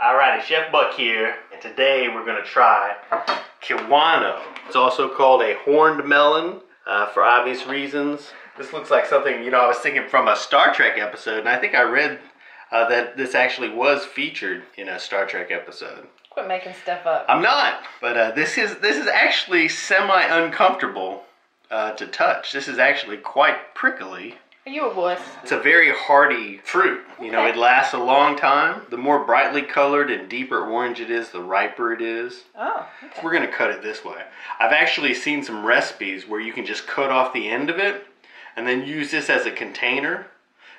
Alrighty, Chef Buck here, and today we're gonna try Kiwano. It's also called a horned melon uh, for obvious reasons. This looks like something, you know, I was thinking from a Star Trek episode, and I think I read uh, that this actually was featured in a Star Trek episode. Quit making stuff up. I'm not, but uh, this is this is actually semi uncomfortable uh, to touch. This is actually quite prickly. Are you a wuss? It's a very hardy fruit. You know, it lasts a long time. The more brightly colored and deeper orange it is, the riper it is. Oh, okay. We're gonna cut it this way. I've actually seen some recipes where you can just cut off the end of it and then use this as a container.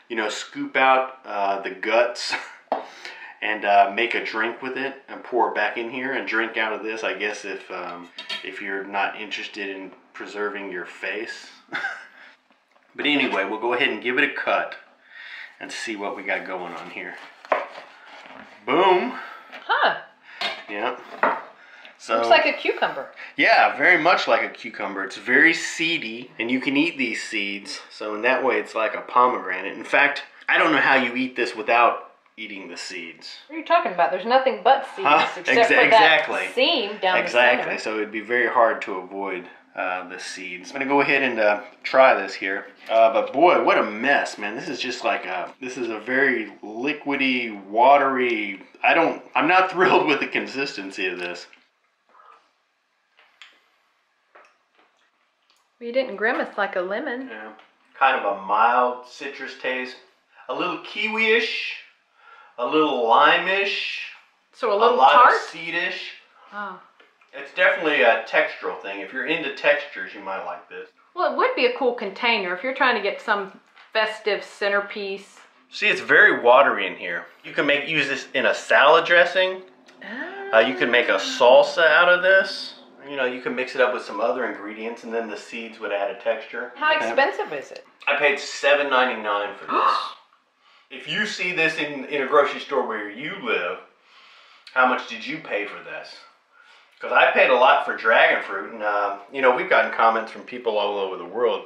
You know, scoop out uh, the guts and uh, make a drink with it and pour it back in here and drink out of this. I guess if um, if you're not interested in preserving your face. but anyway, we'll go ahead and give it a cut and see what we got going on here. Boom. Huh. Yep. So Looks like a cucumber. yeah, very much like a cucumber. It's very seedy, and you can eat these seeds. So in that way, it's like a pomegranate. In fact, I don't know how you eat this without eating the seeds. What are you talking about? There's nothing but seeds Huh? except for that exactly. seam down exactly. the center. Exactly. So it'd be very hard to avoid uh, the seeds. I'm gonna go ahead and uh, try this here. Uh, but boy, what a mess, man! This is just like a. This is a very liquidy, watery. I don't. I'm not thrilled with the consistency of this. You didn't grimace like a lemon. Yeah. Kind of a mild citrus taste. A little kiwi-ish. A little lime-ish. So a little lot tart. of seed-ish. Oh. It's definitely a textural thing. If you're into textures, you might like this. Well, it would be a cool container if you're trying to get some festive centerpiece. See, it's very watery in here. You can make use this in a salad dressing. Uh, you can make a salsa out of this. You know, you can mix it up with some other ingredients, and then the seeds would add a texture. How expensive is it? I paid seven ninety nine for this. if you see this in, in a grocery store where you live, how much did you pay for this? Because I paid a lot for dragon fruit, and uh, you know we've gotten comments from people all over the world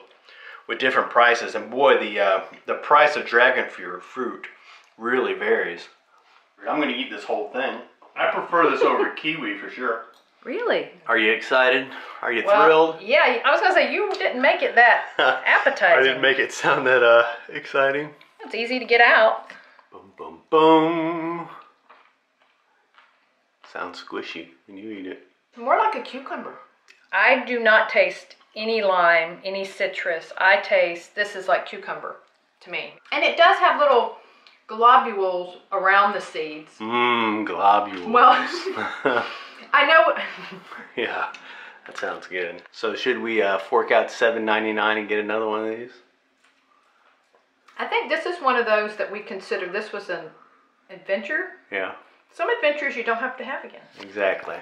with different prices, and boy, the uh, the price of dragon fruit fruit really varies. I'm going to eat this whole thing. I prefer this over kiwi for sure. Really? Are you excited? Are you Well, thrilled? Yeah, I was gonna say you didn't make it that appetizing. I didn't make it sound that uh, exciting. It's easy to get out. Boom, boom, boom. Sounds squishy when you eat it. More like a cucumber. I do not taste any lime, any citrus. I taste this is like cucumber to me. And it does have little globules around the seeds. Mmm, globules. Well- I know yeah, that sounds good. So should we uh, fork out seven ninety nine and get another one of these? I think this is one of those that we consider this was an adventure. Yeah, Some adventures you don't have to have again. exactly.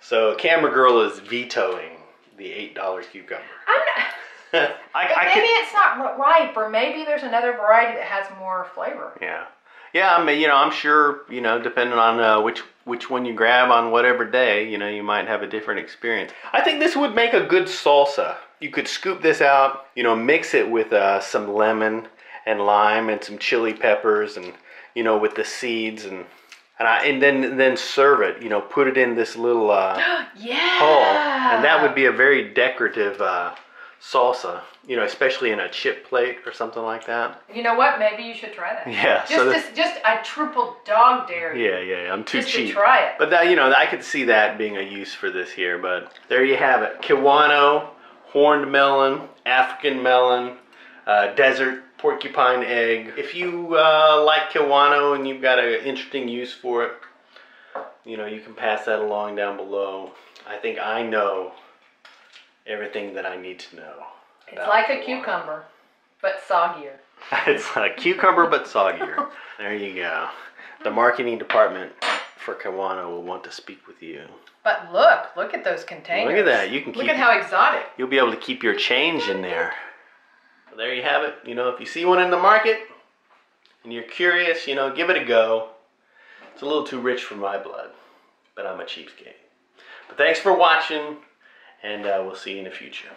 So Camera Girl is vetoing the eight dollar cucumber. I'm not, I, I maybe could- it's not ripe, or maybe there's another variety that has more flavor. Yeah, yeah. I mean, you know, I'm sure. You know, depending on uh, which which one you grab on whatever day, you know, you might have a different experience. I think this would make a good salsa. You could scoop this out, you know, mix it with uh, some lemon and lime and some chili peppers, and you know, with the seeds and. And, I, and then then serve it, you know, put it in this little uh, yeah. hull, and that would be a very decorative uh, salsa, you know, especially in a chip plate or something like that. You know what? Maybe you should try that. Yeah, Just, so the- just, a triple dog dare. Yeah, yeah, I'm too Just to try it. But that, you know, I could see that being a use for this here. But there you have it: Kiwano, horned melon, African melon, uh, desert porcupine egg. If you uh, like Kiwano and you've got an interesting use for it, you know, you can pass that along down below. I think I know everything that I need to know. It's like a Kiwano. cucumber, but soggier. it's like a cucumber but soggier. there you go. The marketing department for Kiwano will want to speak with you. But look, look at those containers. Look at that. You can Look at how exotic. you'll be able to keep your change in there. There you have it. You know, if you see one in the market and you're curious, you know, give it a go. It's a little too rich for my blood, but I'm a cheapskate. But thanks for watching, and uh, we'll see you in the future.